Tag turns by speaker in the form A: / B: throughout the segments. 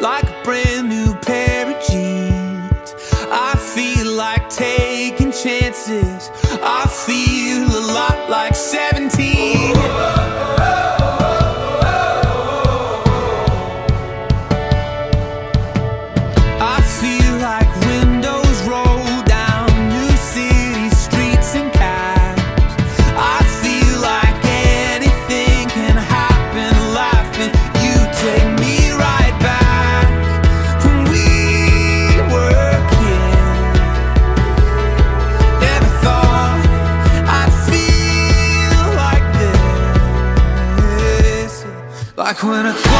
A: like a brand new pair of jeans. I feel like taking chances. I feel when I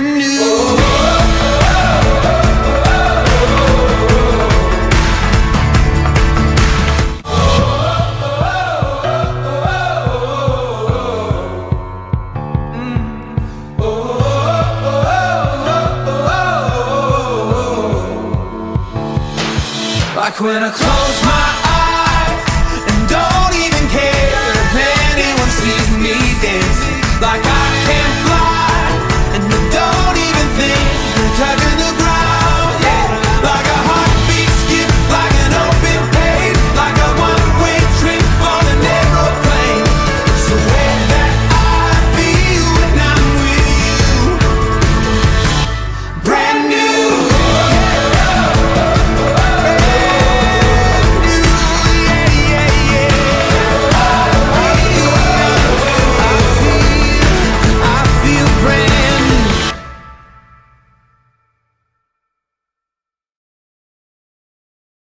A: brand new. Like when I close my